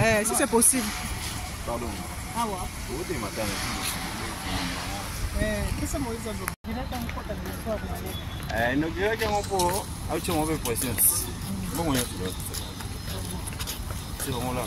Euh, si c'est possible. Pardon. Eh, eh, ah ouais. inauguraki yango mpo auti yango mpe puissance mbongo nyonso sirongolaa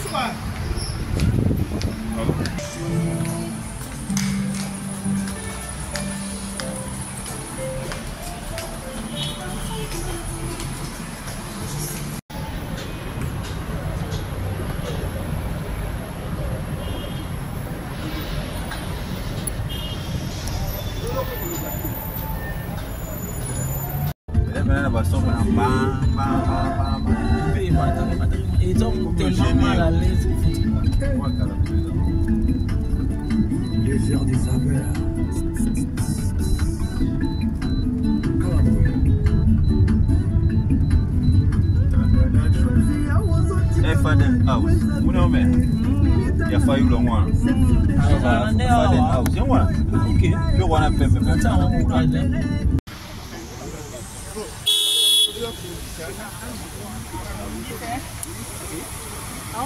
this one. Benar-benar bakso, bang, bang, bang, bang, bang, bang, bang, nous je tellement mal à Les heures des saveurs. Hey, House, you know me? Mm. Yeah, for you long one. Mm. House, you Okay, you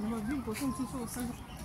那么，运国产技术三产。